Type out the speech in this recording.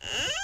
Mm-hmm.